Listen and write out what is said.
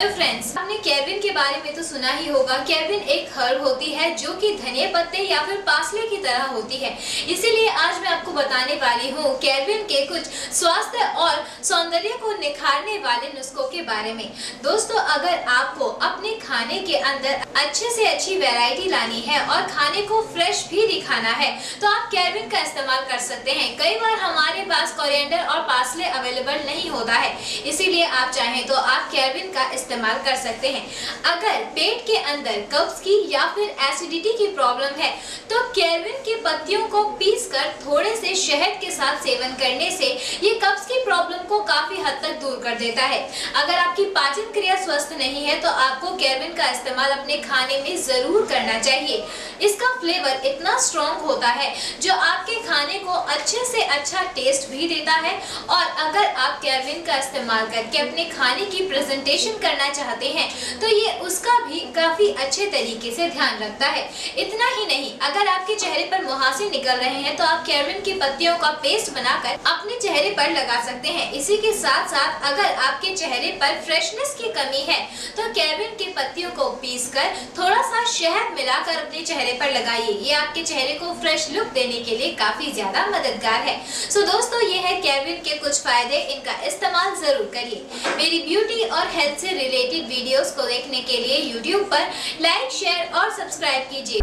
Friends आपने Kevin के बारे में तो सुना ही होगा। केविन एक हर्ब होती है जो कि धनिया पत्ते या फिर पासले की तरह होती है। इसीलिए आज मैं आपको बताने वाली हूँ केविन के कुछ स्वास्थ्य और सौंदर्य को निखारने वाले नुस्खों के बारे में। दोस्तों, अगर आपको अपने खाने के अंदर अच्छे से अच्छी वैरायटी लानी है और खाने को फ्रेश भी दिखाना है तो आप केविन का इस्तेमाल कर सकते हैं। कई बार हमारे पास कोरिएंडर और पासले अवेलेबल नहीं होता है। इसीलिए आप चाहें तो आप केविन का कर सकते हैं। अगर पेट के अंदर कब्ज की या फिर एसिडिटी की प्रॉब्लम है तो केविन के पत्तियों को पीस कर थोड़े से शहद के साथ सेवन करने से ये कब्ज की प्रॉब्लम को काफ़ी हद तक दूर कर देता है। अगर आपकी पाचन क्रिया स्वस्थ नहीं है तो आपको केविन का इस्तेमाल अपने खाने में ज़रूर करना चाहिए। इसका फ्लेवर इतना स्ट्रॉन्ग होता है, जो आपके अच्छे से अच्छा टेस्ट भी देता है। और अगर आप केविन का इस्तेमाल करके अपने खाने की प्रेजेंटेशन करना चाहते हैं तो ये उसका भी काफ़ी अच्छे तरीके से ध्यान रखता है। इतना ही नहीं, अगर आपके चेहरे पर मुहासे निकल रहे हैं तो आप केविन की पत्तियों का पेस्ट बनाकर अपने चेहरे पर लगा सकते हैं। इसी के साथ साथ अगर आपके चेहरे पर फ्रेशनेस की कमी है तो केविन की पत्तियों को पीस कर थोड़ा सा शहद मिलाकर अपने चेहरे पर लगाइए। ये आपके चेहरे को फ्रेश लुक देने के लिए काफ़ी ज़्यादा मददगार है। सो दोस्तों, ये है केविन के कुछ फ़ायदे। इनका इस्तेमाल ज़रूर करिए। मेरी ब्यूटी और हेल्थ से रिलेटेड वीडियोस को देखने के लिए यूट्यूब पर लाइक शेयर और सब्सक्राइब कीजिए।